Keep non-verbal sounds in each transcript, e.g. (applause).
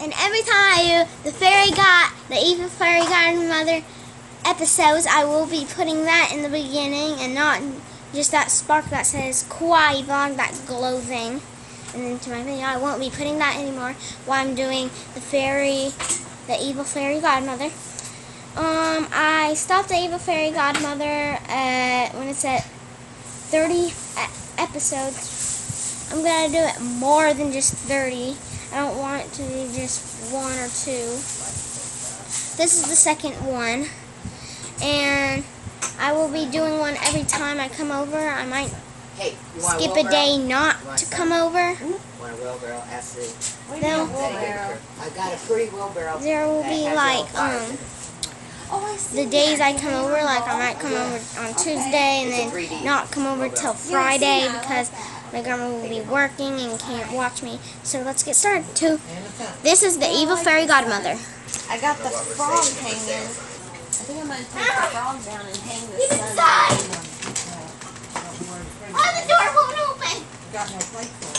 And every time I do the fairy god, the evil fairy godmother episodes, I will be putting that in the beginning and not just that spark that says Kawaii Vlog, that glow thing. And then to my video, I won't be putting that anymore while I'm doing the fairy, the evil fairy godmother. Um, I stopped the evil fairy godmother at, when it's at 30 e- episodes. I'm gonna do it more than just 30. I don't want it to be just one or two. This is the second one. And I will be doing one every time I come over. I might Hey, skip a a day not to come over. Want a wheelbarrow? Ask the. No. We need a Thank you. wheelbarrow. I got a pretty wheelbarrow. There will be like, um. Oh, I see The days that. I come over, like I might come over on Tuesday and It's then not come over till. Friday Yeah, see because like that. My grandma will be working and can't watch me. So let's get started. Two. And a pen. This is the evil fairy godmother. I got the frog hanging. I think I'm gonna take the frog down and hang the sun. inside! Oh, the door won't open. Got no place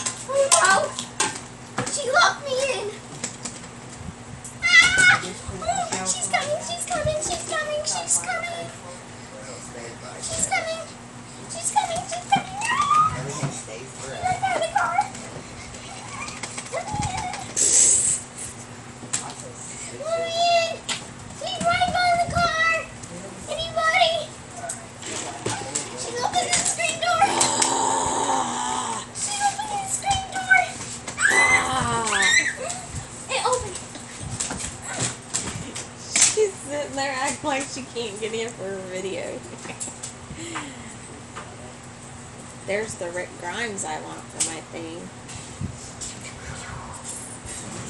sitting there acting like she can't get in for her video. There's the Rick Grimes I want for my thing.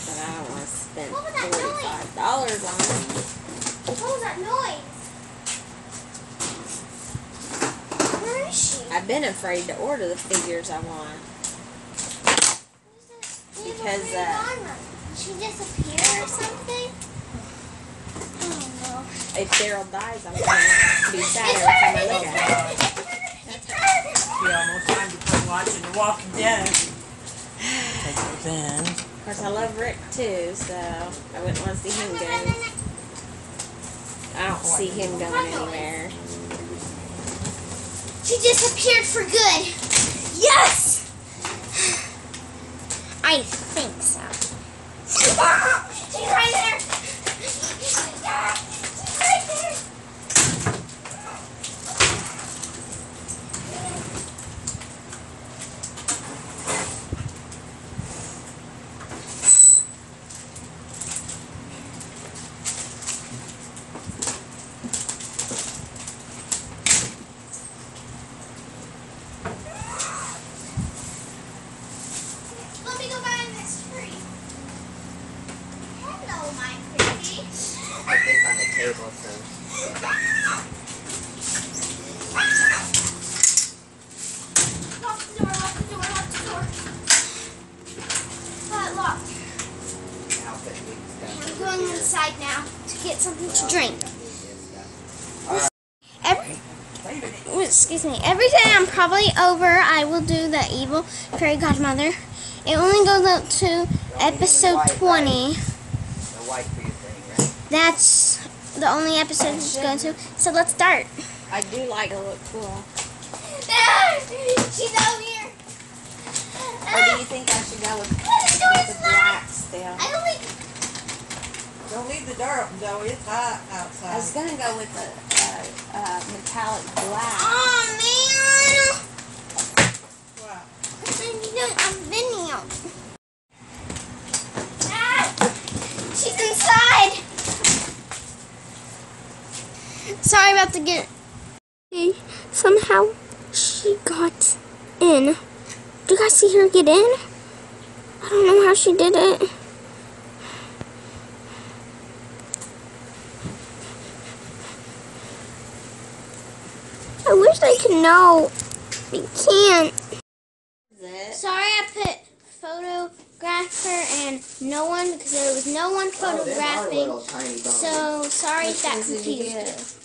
But I don't want to spend What that forty-five dollars on it. What was that noise? Where is she? I've been afraid to order the figures I want. Because, uh, she disappeared or something. No! If Daryl dies, I'm gonna be sad every time I look at him. It's her! Be almost time to quit watching The Walking Dead. Take those. Of course, I love Rick too, so I wouldn't want to see him go. I don't see him going anywhere. She disappeared for good. Yes! I think so. She's right there. She's right there. Let me go behind this tree. Hello, my pretty. Put this on the table so. Lock the door, lock the door, lock the door. I'm going inside now to get something to drink. Every, excuse me. Every day I'm probably over, I will do the evil fairy godmother. It only goes up to episode 20. The white for your thing, right? That's the only episode she's going to. So let's start. I do like to look cool. (laughs) She's out here. Or do you think I should go with, The with the black locked. still? I only Don't leave the door open, Joey. It's hot outside. I was gonna go with the uh, uh, metallic black. Oh man! Wow. I'm doing a video. Ah! She's inside. Sorry about the get. Okay, Somehow she got in. Do you guys see her get in? I don't know how she did it. I wish I could know. We can't. Sorry I put photographer and no one because there was no one oh, photographing. little tiny bones. So sorry if that Which ones confused you. get?